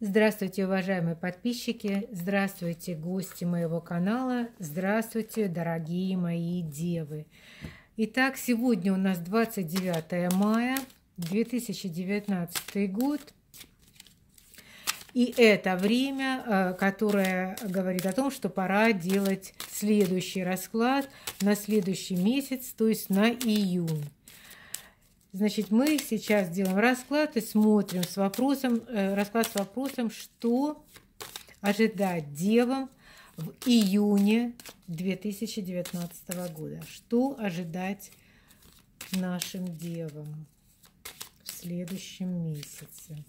Здравствуйте, уважаемые подписчики, здравствуйте, гости моего канала, здравствуйте, дорогие мои девы. Итак, сегодня у нас 29 мая 2019 год. И это время, э, которое говорит о том, что пора делать следующий расклад на следующий месяц, то есть на июнь. Значит, мы сейчас делаем расклад и смотрим с вопросом, э, расклад с вопросом, что ожидать девам в июне 2019 года. Что ожидать нашим девам в следующем месяце.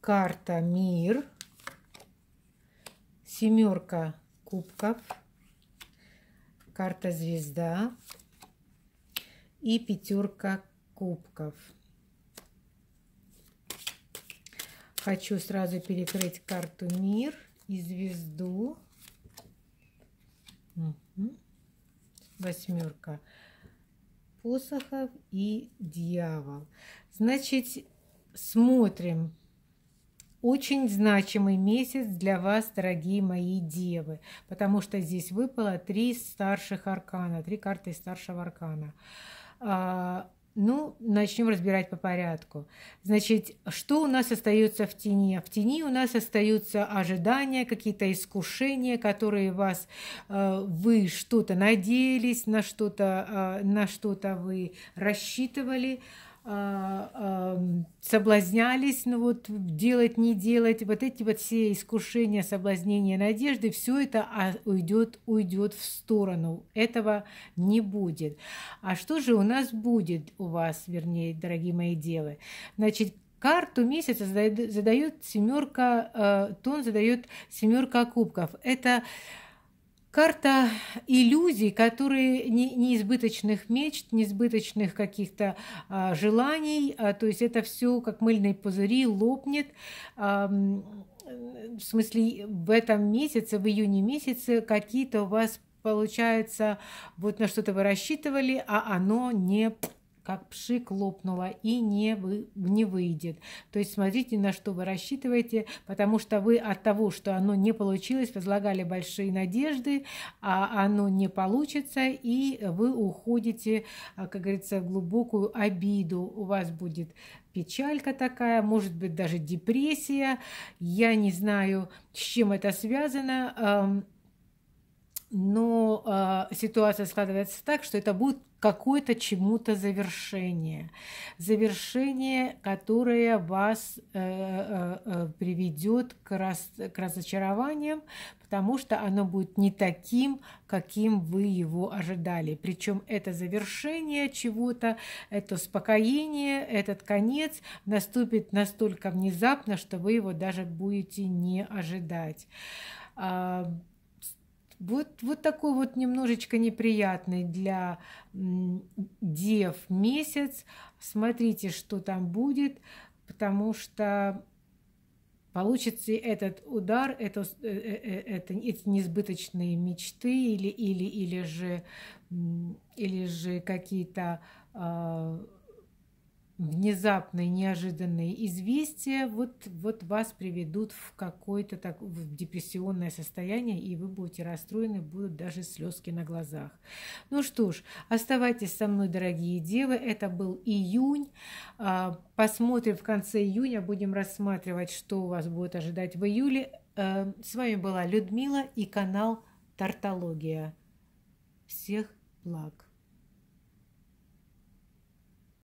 Карта Мир, семерка кубков – карта звезда и пятерка кубков. Хочу сразу перекрыть карту мир и звезду. Восьмерка посохов и дьявол. Значит, смотрим очень значимый месяц для вас, дорогие мои девы, потому что здесь выпало три старших аркана, три карты старшего аркана. А, ну, начнем разбирать по порядку. Значит, что у нас остается в тени? В тени у нас остаются ожидания, какие-то искушения, которые вас, э, вы что-то надеялись, на что-то, э, на что-то вы рассчитывали, соблазнялись, ну вот делать, не делать, вот эти вот все искушения, соблазнения, надежды, все это а, уйдет, уйдет в сторону. Этого не будет. А что же у нас будет у вас, вернее, дорогие мои девы? Значит, Карту месяца задает семерка, э, тон задает семерка кубков. Это Карта иллюзий, которые не, неизбыточных мечт, неизбыточных каких-то а, желаний, а, то есть это все как мыльные пузыри лопнет. В смысле, в этом месяце, в июне месяце какие-то у вас получается, вот на что-то вы рассчитывали, а оно не как пшик лопнула и не, вы, не выйдет. То есть смотрите, на что вы рассчитываете, потому что вы от того, что оно не получилось, возлагали большие надежды, а оно не получится, и вы уходите, а, как говорится, в глубокую обиду. У вас будет печалька такая, может быть даже депрессия. Я не знаю, с чем это связано но э, ситуация складывается так, что это будет какое-то чему-то завершение. Завершение, которое вас э, э, э, приведет к, раз, к разочарованиям, потому что оно будет не таким, каким вы его ожидали. Причем это завершение чего-то, это успокоение, этот конец наступит настолько внезапно, что вы его даже будете не ожидать. Вот, вот такой вот немножечко неприятный для дев месяц. Смотрите, что там будет, потому что получится этот удар, это, э, э, э, это, эти несбыточные мечты или, или, или же, или же какие-то а, внезапные, неожиданные известия вот, вот вас приведут в какое-то так в депрессионное состояние, и вы будете расстроены, будут даже слезки на глазах. Ну что ж, оставайтесь со мной, дорогие девы. Это был июнь. А, посмотрим в конце июня, будем рассматривать, что вас будет ожидать в июле. Э, с вами была Людмила и канал Тартология. Всех благ!